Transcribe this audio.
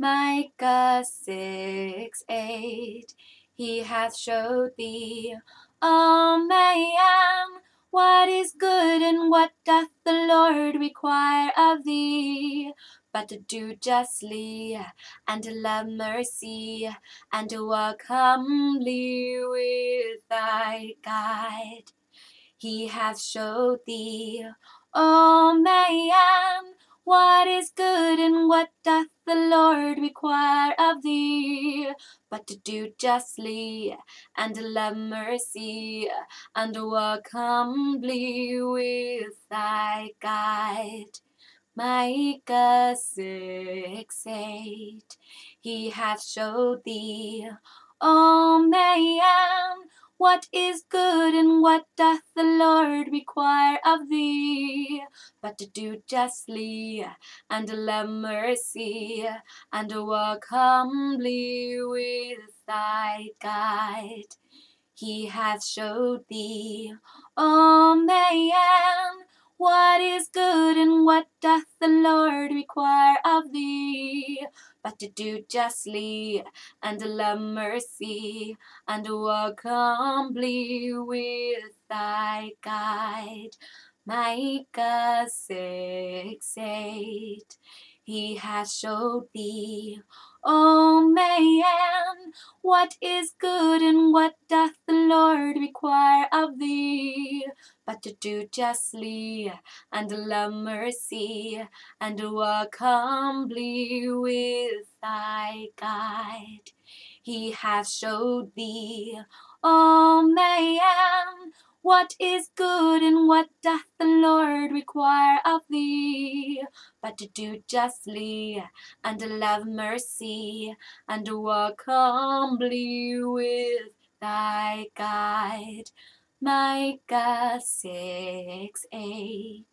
Micah 6 8. He hath showed thee, O man, what is good and what doth the Lord require of thee, but to do justly and to love mercy and to walk humbly with thy God. He hath showed thee, O man, what is good what doth the Lord require of thee, but to do justly and to love mercy and to walk humbly with thy God. Micah 6 8. He hath showed thee, O man, what is good and what doth the Lord require of thee, but to do justly and love mercy and walk humbly with thy God? He hath showed thee, O man, what is good and what doth the Lord require of thee, but to do justly and love mercy and walk humbly with thy God? Micah 6 8. He hath showed thee, O man, what is good and what doth the Lord require of thee, but to do justly and love mercy and walk humbly with thy God. He hath showed thee, O man, what is good and what doth the Lord require of thee, but to do justly and to love mercy and to walk humbly with thy God? Micah 6 8.